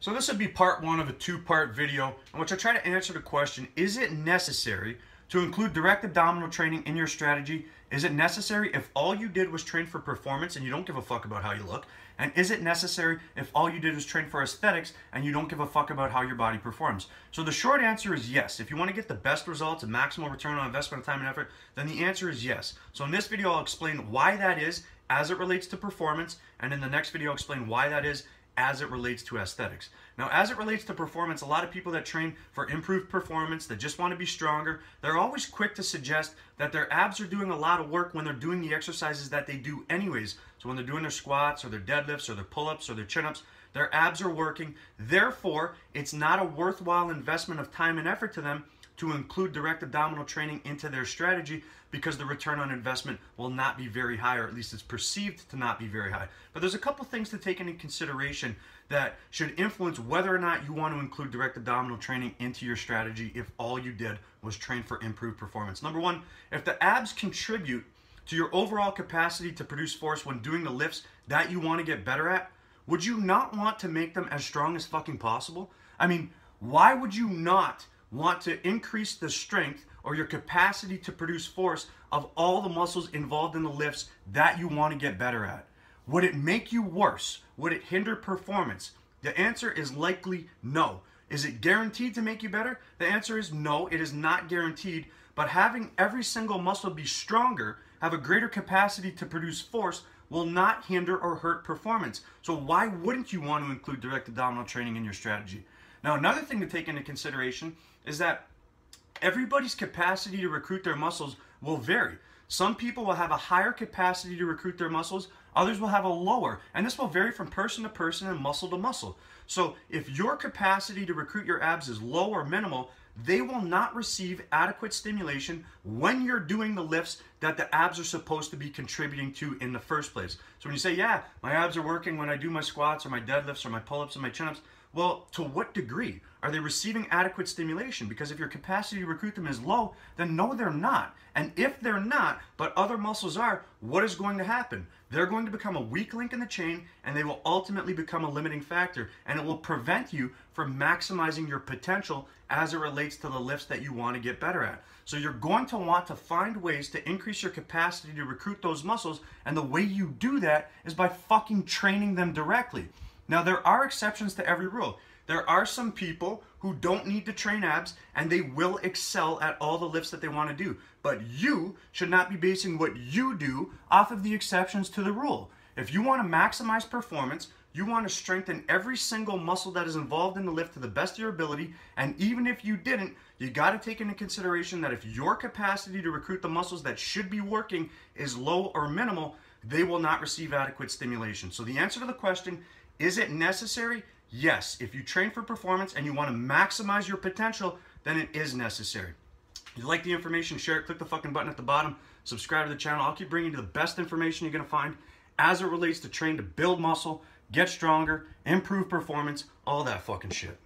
So this would be part one of a two-part video in which I try to answer the question, is it necessary to include direct abdominal training in your strategy? Is it necessary if all you did was train for performance and you don't give a fuck about how you look? And is it necessary if all you did was train for aesthetics and you don't give a fuck about how your body performs? So the short answer is yes. If you want to get the best results and maximal return on investment of time and effort, then the answer is yes. So in this video, I'll explain why that is as it relates to performance, and in the next video, I'll explain why that is as it relates to aesthetics. Now, as it relates to performance, a lot of people that train for improved performance, that just want to be stronger, they're always quick to suggest that their abs are doing a lot of work when they're doing the exercises that they do anyways. So when they're doing their squats or their deadlifts or their pull-ups or their chin-ups, their abs are working. Therefore, it's not a worthwhile investment of time and effort to them to include direct abdominal training into their strategy because the return on investment will not be very high, or at least it's perceived to not be very high. But there's a couple things to take into consideration that should influence whether or not you want to include direct abdominal training into your strategy if all you did was train for improved performance. Number one, if the abs contribute to your overall capacity to produce force when doing the lifts that you want to get better at, would you not want to make them as strong as fucking possible? I mean, why would you not want to increase the strength or your capacity to produce force of all the muscles involved in the lifts that you want to get better at? Would it make you worse? Would it hinder performance? The answer is likely no. Is it guaranteed to make you better? The answer is no, it is not guaranteed. But having every single muscle be stronger, have a greater capacity to produce force, will not hinder or hurt performance. So why wouldn't you want to include direct abdominal training in your strategy? Now, another thing to take into consideration is that everybody's capacity to recruit their muscles will vary. Some people will have a higher capacity to recruit their muscles, others will have a lower, and this will vary from person to person and muscle to muscle. So if your capacity to recruit your abs is low or minimal, they will not receive adequate stimulation when you're doing the lifts that the abs are supposed to be contributing to in the first place. So when you say, yeah, my abs are working when I do my squats or my deadlifts or my pull-ups and my chin-ups, well, to what degree? Are they receiving adequate stimulation? Because if your capacity to recruit them is low, then no, they're not. And if they're not, but other muscles are, what is going to happen? They're going to become a weak link in the chain and they will ultimately become a limiting factor and it will prevent you from maximizing your potential as it relates to the lifts that you want to get better at. So you're going to want to find ways to increase your capacity to recruit those muscles and the way you do that is by fucking training them directly. Now, there are exceptions to every rule. There are some people who don't need to train abs and they will excel at all the lifts that they want to do. But you should not be basing what you do off of the exceptions to the rule. If you want to maximize performance, you want to strengthen every single muscle that is involved in the lift to the best of your ability. And even if you didn't, you got to take into consideration that if your capacity to recruit the muscles that should be working is low or minimal, they will not receive adequate stimulation. So the answer to the question is it necessary? Yes. If you train for performance and you want to maximize your potential, then it is necessary. If you like the information, share it, click the fucking button at the bottom, subscribe to the channel. I'll keep bringing you the best information you're going to find as it relates to train to build muscle, get stronger, improve performance, all that fucking shit.